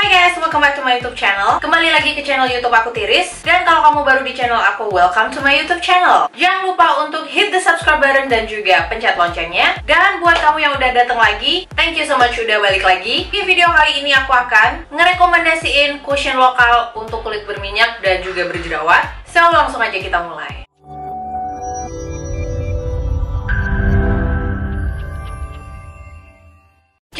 Hai guys, welcome back to my YouTube channel. Kembali lagi ke channel YouTube aku Tiris. Dan kalau kamu baru di channel aku, welcome to my YouTube channel. Jangan lupa untuk hit the subscribe button dan juga pencet loncengnya. Dan buat kamu yang udah datang lagi, thank you so much udah balik lagi. Di video kali ini aku akan ngerekomendasiin cushion lokal untuk kulit berminyak dan juga berjerawat. So langsung aja kita mulai.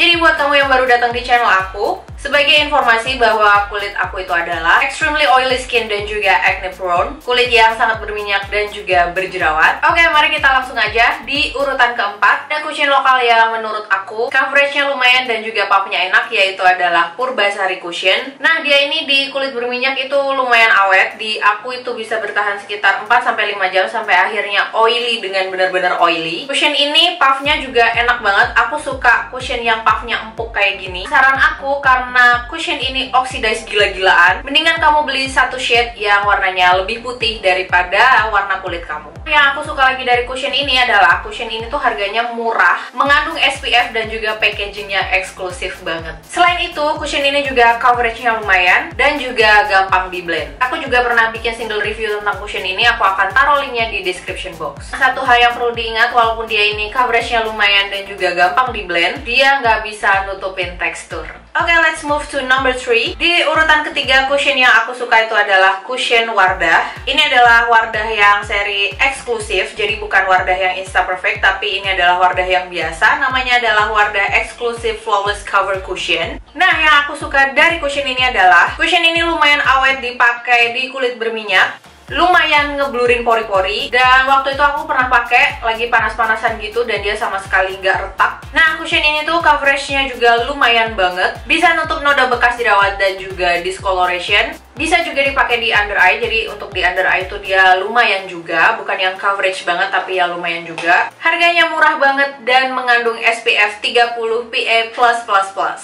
Jadi buat kamu yang baru datang di channel aku, sebagai informasi bahwa kulit aku itu adalah extremely oily skin dan juga acne prone Kulit yang sangat berminyak dan juga berjerawat. Oke, mari kita langsung aja di urutan keempat. Ada cushion lokal yang menurut aku coveragenya lumayan dan juga puffnya enak Yaitu adalah Purbasari Cushion. Nah, dia ini di kulit berminyak itu lumayan awet. Di aku itu bisa bertahan sekitar 4-5 jam Sampai akhirnya oily dengan benar-benar oily. Cushion ini puffnya juga enak banget. Aku suka cushion yang puffnya empuk kayak gini. Saran aku karena karena cushion ini oxidize gila-gilaan mendingan kamu beli satu shade yang warnanya lebih putih daripada warna kulit kamu yang aku suka lagi dari cushion ini adalah cushion ini tuh harganya murah mengandung SPF dan juga packagingnya eksklusif banget selain itu cushion ini juga coveragenya lumayan dan juga gampang di blend aku juga pernah bikin single review tentang cushion ini aku akan taruh linknya di description box satu hal yang perlu diingat walaupun dia ini coveragenya lumayan dan juga gampang di blend dia nggak bisa nutupin tekstur Oke, okay, let's move to number 3. Di urutan ketiga cushion yang aku suka itu adalah cushion Wardah. Ini adalah Wardah yang seri eksklusif, jadi bukan Wardah yang Insta Perfect, tapi ini adalah Wardah yang biasa. Namanya adalah Wardah Exclusive Flawless Cover Cushion. Nah, yang aku suka dari cushion ini adalah cushion ini lumayan awet dipakai di kulit berminyak lumayan ngeblurin pori-pori dan waktu itu aku pernah pakai lagi panas-panasan gitu dan dia sama sekali nggak retak nah cushion ini tuh coveragenya juga lumayan banget bisa nutup noda bekas jerawat dan juga discoloration bisa juga dipakai di under eye, jadi untuk di under eye itu dia lumayan juga, bukan yang coverage banget tapi ya lumayan juga. Harganya murah banget dan mengandung SPF 30 PA+++.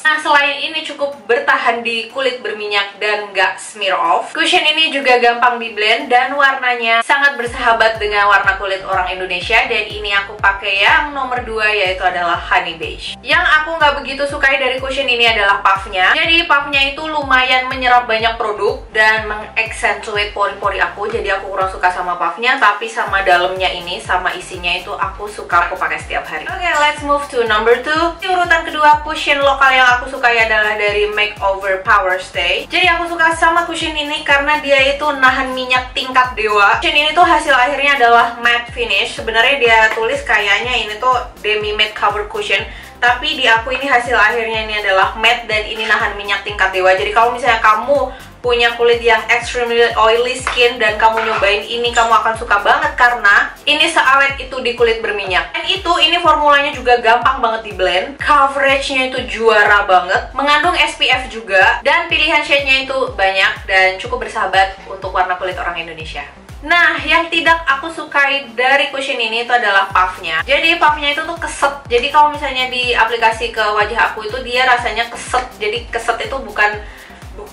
Nah selain ini cukup bertahan di kulit berminyak dan nggak smear off, cushion ini juga gampang di blend dan warnanya sangat bersahabat dengan warna kulit orang Indonesia dan ini aku pakai yang nomor 2 yaitu adalah honey beige. Yang aku nggak begitu sukai dari cushion ini adalah puffnya. Jadi puffnya itu lumayan menyerap banyak produk dan mengaccentuate pori-pori aku. Jadi aku kurang suka sama puffnya tapi sama dalamnya ini sama isinya itu aku suka aku pakai setiap hari. Oke okay, let's move to number 2 di urutan kedua cushion lokal yang aku suka adalah dari Makeover Power Stay. Jadi aku suka sama cushion ini karena dia itu nahan minyak tingkat dewa. Cushion ini tuh hasil akhirnya adalah matte finish. Sebenarnya dia tulis kayaknya ini tuh demi matte cover cushion. Tapi di aku ini hasil akhirnya ini adalah matte dan ini nahan minyak tingkat dewa. Jadi kalau misalnya kamu punya kulit yang extremely oily skin dan kamu nyobain ini kamu akan suka banget karena ini seawet itu di kulit berminyak dan itu ini formulanya juga gampang banget di blend coveragenya itu juara banget mengandung SPF juga dan pilihan shade-nya itu banyak dan cukup bersahabat untuk warna kulit orang Indonesia Nah, yang tidak aku sukai dari cushion ini itu adalah puffnya. Jadi puffnya itu tuh keset. Jadi kalau misalnya di aplikasi ke wajah aku itu dia rasanya keset. Jadi keset itu bukan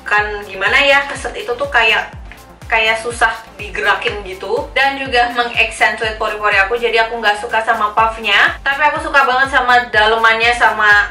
bukan gimana ya keset itu tuh kayak kayak susah digerakin gitu. Dan juga mengaccentuate pori-pori aku jadi aku nggak suka sama puffnya. Tapi aku suka banget sama dalemannya sama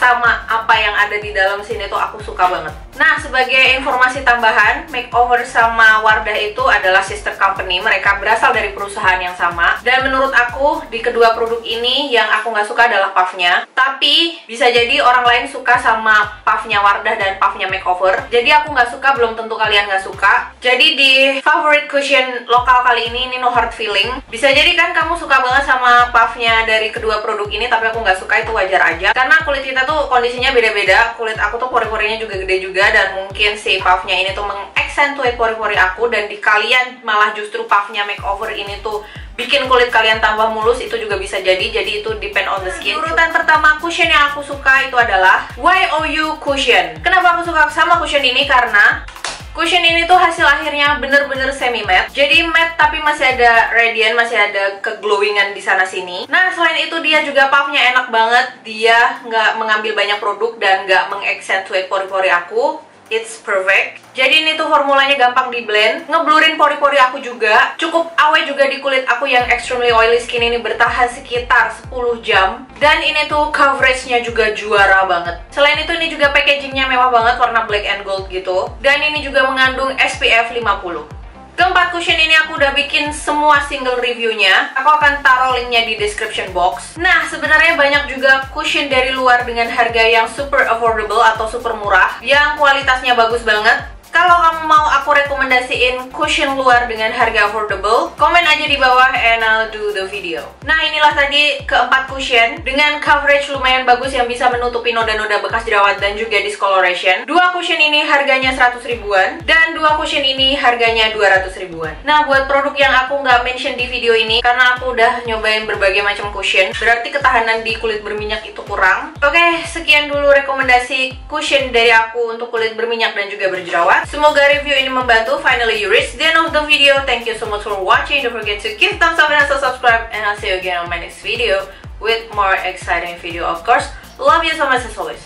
sama apa yang ada di dalam sini tuh aku suka banget Nah, sebagai informasi tambahan, Makeover sama Wardah itu adalah sister company. Mereka berasal dari perusahaan yang sama. Dan menurut aku, di kedua produk ini yang aku nggak suka adalah puffnya. Tapi, bisa jadi orang lain suka sama puffnya Wardah dan puffnya Makeover. Jadi aku nggak suka, belum tentu kalian nggak suka. Jadi di favorite cushion lokal kali ini, ini No Hard Feeling. Bisa jadi kan kamu suka banget sama puffnya dari kedua produk ini, tapi aku nggak suka, itu wajar aja. Karena kulit kita tuh kondisinya beda-beda. Kulit aku tuh pori-porinya juga gede juga dan mungkin si puffnya ini tuh mengaccentuate pori-pori aku dan di kalian malah justru puffnya makeover ini tuh bikin kulit kalian tambah mulus itu juga bisa jadi. Jadi itu depend on the skin. Urutan pertama cushion yang aku suka itu adalah YOU cushion. Kenapa aku suka sama cushion ini? Karena Cushion ini tuh hasil akhirnya bener-bener semi matte Jadi matte tapi masih ada radiant, masih ada keglowingan di sana sini. Nah selain itu dia juga puffnya enak banget. Dia nggak mengambil banyak produk dan nggak mengaccentuate pori-pori aku It's perfect. Jadi ini tuh formulanya gampang di blend, ngeblurin pori-pori aku juga. Cukup awet juga di kulit aku yang extremely oily skin ini bertahan sekitar 10 jam. Dan ini tuh coveragenya juga juara banget. Selain itu ini juga packagingnya mewah banget warna black and gold gitu. Dan ini juga mengandung SPF 50. Keempat cushion ini aku udah bikin semua single reviewnya. Aku akan taruh linknya di description box. Nah, sebenarnya banyak juga cushion dari luar dengan harga yang super affordable atau super murah, yang kualitasnya bagus banget kalau kamu mau aku rekomendasiin cushion luar dengan harga affordable, komen aja di bawah and I'll do the video. Nah inilah tadi keempat cushion dengan coverage lumayan bagus yang bisa menutupi noda-noda bekas jerawat dan juga discoloration. Dua cushion ini harganya 100 ribuan dan dua cushion ini harganya 200 ribuan. Nah buat produk yang aku nggak mention di video ini karena aku udah nyobain berbagai macam cushion, berarti ketahanan di kulit berminyak itu kurang. Oke, sekian dulu rekomendasi cushion dari aku untuk kulit berminyak dan juga berjerawat. Semoga review ini membantu. Finally, you reached the end of the video. Thank you so much for watching. Don't forget to give thumbs up and also subscribe. And I'll see you again on my next video with more exciting video, of course. Love you so much as always.